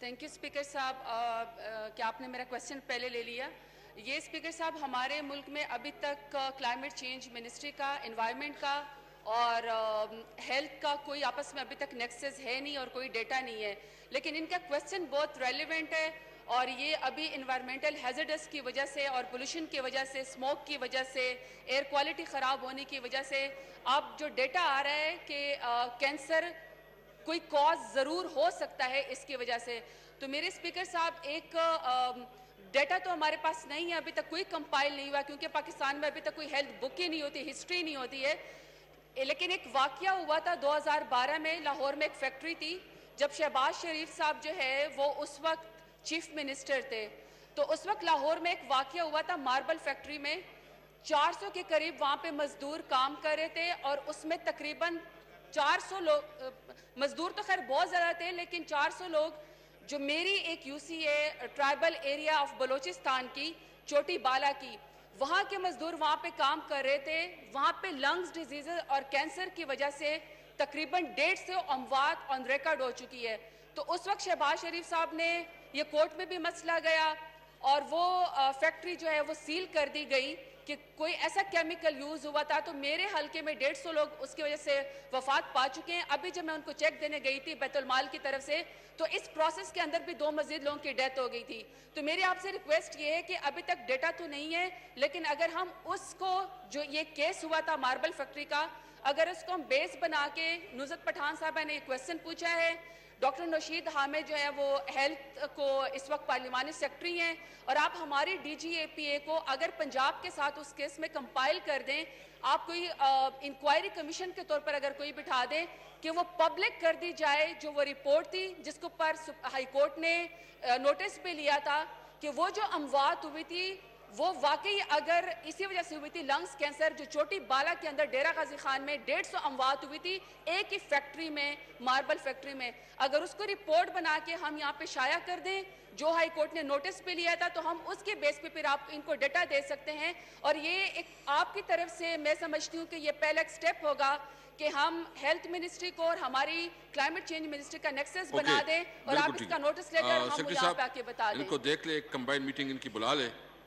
Thank you speaker صاحب کیا آپ نے میرا کوشچن پہلے لے لیا یہ اسپیکر صاحب ہمارے ملک میں ابھی تک کلائمیٹ چینج منسٹری کا انوائرمنٹ کا اور ہیلتھ کا کوئی آپس میں ابھی تک نیکسز ہے نہیں اور کوئی ڈیٹا نہیں ہے لیکن ان کا کوشچن بہت ریلیونٹ ہے اور یہ ابھی انوائرمنٹل ہیزڈس کی وجہ سے اور پولوشن کی وجہ سے اسموک کی وجہ سے ایئر کوالٹی خراب ہونے کی وجہ سے اب جو ڈیٹا آ رہا ہے کہ کینسر کوئی کاز ضرور ہو سکتا ہے اس کی وجہ سے۔ تو میرے اسپیکر صاحب، ایک ڈیٹا تو ہمارے پاس نہیں ہے، ابھی تک کوئی کمپائل نہیں ہوا، کیونکہ پاکستان میں ابھی تک کوئی ہیلتھ بک ہی نہیں ہوتی ہسٹری نہیں ہوتی ہے۔ لیکن ایک واقعہ ہوا تھا دو ہزار بارہ میں، لاہور میں ایک فیکٹری تھی۔ جب شہباز شریف صاحب جو ہے، وہ اس وقت چیف منسٹر تھے۔ تو اس وقت لاہور میں ایک واقعہ ہوا تھا ماربل فیکٹری میں۔ چار سو کے قریب وہاں پہ مزدور کام کر رہے تھے اور اس میں تقریباً چار سو لوگ مزدور تو خیر بہت زیادہ تھے، لیکن چار سو لوگ جو میری ایک یو سی ہے ٹرائبل ایریا آف بلوچستان کی، چوٹی بالا کی، وہاں کے مزدور وہاں پہ کام کر رہے تھے، وہاں پہ لنگز ڈیزیز اور کینسر کی وجہ سے تقریباً ڈیڑھ سے اموات آن ریکارڈ ہو چکی ہے۔ تو اس وقت شہباز شریف صاحب نے یہ کورٹ میں بھی مسئلہ گیا اور وہ فیکٹری جو ہے وہ سیل کر دی گئی۔ کہ کوئی ایسا کیمیکل یوز ہوا تھا تو میرے حلقے میں ڈیڑھ سو لوگ اس کی وجہ سے وفات پا چکے ہیں۔ ابھی جب میں ان کو چیک دینے گئی تھی بیت المال کی طرف سے، تو اس پروسیس کے اندر بھی دو مزید لوگوں کی ڈیتھ ہو گئی تھی۔ تو میری آپ سے ریکویسٹ یہ ہے کہ ابھی تک ڈیٹا تو نہیں ہے، لیکن اگر ہم اس کو جو یہ کیس ہوا تھا ماربل فیکٹری کا، اگر اس کو ہم بیس بنا کے نزت پٹھان صاحبہ نے یہ کوشچن پوچھا ہے ڈاکٹر نوشید حامد جو ہے وہ ہیلتھ کو اس وقت پارلیمانی سیکٹری ہیں اور آپ ہماری ڈی جی اے پی اے کو اگر پنجاب کے ساتھ اس کیس میں کمپائل کر دیں، آپ کوئی انکوائری کمیشن کے طور پر اگر کوئی بٹھا دیں کہ وہ پبلک کر دی جائے جو وہ رپورٹ تھی، جس کو پر ہائی کورٹ نے نوٹس پہ لیا تھا کہ وہ جو اموات ہوئی تھی وہ واقعی اگر اسی وجہ سے ہوئی تھی لنگز کینسر جو چھوٹی بالا کے اندر ڈیرہ غازی خان میں ڈیڑھ سو اموات ہوئی تھی ایک ہی فیکٹری میں ماربل فیکٹری میں۔ اگر اس کو رپورٹ بنا کے ہم یہاں پہ شائع کر دیں جو ہائی کورٹ نے نوٹس پہ لیا تھا تو ہم اس کے بیس پہ پھر آپ ان کو ڈیٹا دے سکتے ہیں۔ اور یہ ایک آپ کی طرف سے میں سمجھتی ہوں کہ یہ پہلا ایک سٹیپ ہوگا کہ ہم ہیلتھ منسٹری کو اور ہماری کلائمیٹ چینج منسٹری کا نیکسس بنا دیں اور آپ اس کا نوٹس لے کر ہم یہاں پہ آکے بتا دیں۔ ان کو دیکھ لے ایک کمبائن میٹنگ ان کی بلا لے۔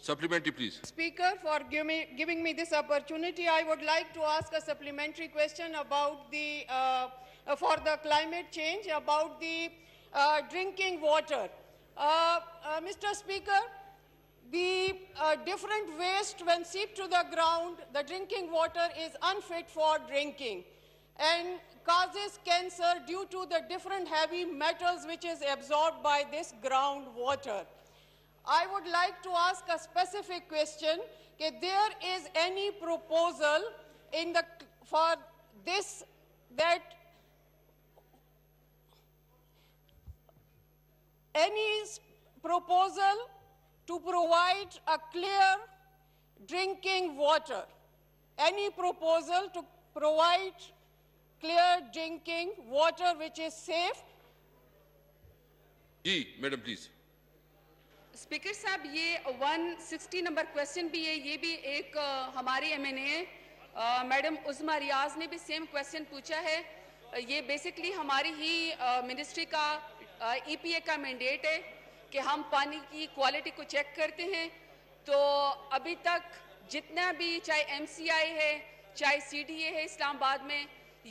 Supplementary, please. Speaker, for give me, giving me this opportunity, I would like to ask a supplementary question about the, uh, for the climate change, about the uh, drinking water. Uh, uh Mr. Speaker, the uh, different waste when seeped to the ground, the drinking water is unfit for drinking and causes cancer due to the different heavy metals which is absorbed by this groundwater. I would like to ask a specific question, if there is any proposal in the, for this, that any proposal to provide a clear drinking water, any proposal to provide clear drinking water which is safe. جی madam please speaker صاحب یہ one sixty number question بھی ہے یہ بھی ایک ہماری M N A madam Uzma Riaz نے بھی سیم کوشچن پوچھا ہے یہ بیسکلی ہماری ہی منسٹری کا ای پی اے کا مینڈیٹ ہے کہ ہم پانی کی کوالٹی کو چیک کرتے ہیں تو ابھی تک جتنا بھی چاہے ایم سی آئی ہے چاہے سی ڈی اے ہے اسلام آباد میں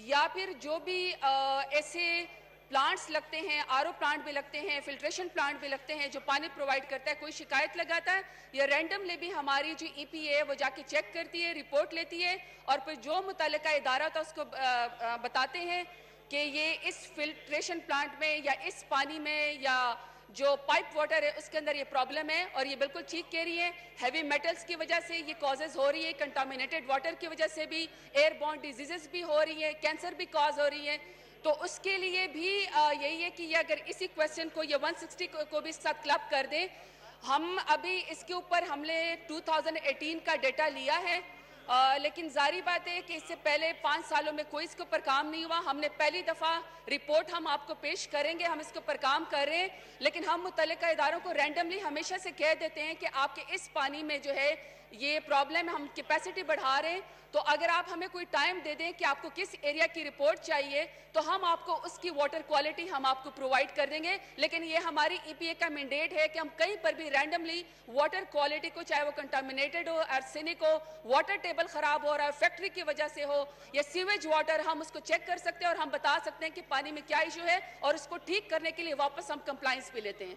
یا پھر جو بھی ایسے پلانٹس لگتے ہیں آر او پلانٹ بھی لگتے ہیں فلٹریشن پلانٹ بھی لگتے ہیں جو پانی پرووائڈ کرتا ہے، کوئی شکایت لگاتا ہے، یا رینڈملی بھی ہماری جو ای پی اے وہ جا کے چیک کرتی ہے رپورٹ لیتی ہے، اور پھر جو متعلقہ ادارہ تھا، اس کو بتاتے ہیں کہ یہ اس فلٹریشن پلانٹ میں یا اس پانی میں یا جو پائپ واٹر ہے، اس کے اندر یہ پرابلم ہے اور یہ بالکل ٹھیک کہہ رہی ہے ہیوی میٹلز کی وجہ سے یہ کازز ہو رہی ہے کنٹامینیٹڈ واٹر کی وجہ سے بھی ایئر بورن ڈیزیزز بھی ہو رہی ہے کینسر بھی کاز ہو رہی ہے تو اس کے لیے بھی یہی ہے کہ یہ اگر اسی کویسچن کو، یہ ون سکسٹی کو بھی ساتھ کلب کر دیں۔ ہم ابھی اس کے اوپر ہم نے ٹو تھاؤزنڈ ایٹین کا ڈیٹا لیا ہے۔ لیکن ظاہری بات ہے کہ اس سے پہلے پانچ سالوں میں کوئی اس کے اوپر کام نہیں ہوا۔ ہم نے پہلی دفعہ رپورٹ ہم آپ کو پیش کریں گے، ہم اس کے اوپر کام کر رہے ہیں۔ لیکن ہم متعلقہ اداروں کو رینڈملی ہمیشہ سے کہہ دیتے ہیں کہ آپ کے اس پانی میں جو ہے یہ پرابلم ہم کیپیسٹی بڑھا رہے ہیں، تو اگر آپ ہمیں کوئی ٹائم دے دیں کہ آپ کو کس ایریا کی رپورٹ چاہیے، تو ہم آپ کو اس کی واٹر کوالٹی ہم آپ کو پرووائڈ کر دیں گے، لیکن یہ ہماری ای پی اے کا مینڈیٹ ہے کہ ہم کہیں پر بھی رینڈملی واٹر کوالٹی کو، چاہے وہ کنٹامنیٹڈ ہو ارسینک ہو واٹر ٹیبل خراب ہو رہا ہے فیکٹری کی وجہ سے ہو، یا سیویج واٹر ہم اس کو چیک کر سکتے ہیں اور ہم بتا سکتے ہیں کہ پانی میں کیا ایشو ہے اور اس کو ٹھیک کرنے کے لیے واپس ہم کمپلائنس بھی لیتے ہیں۔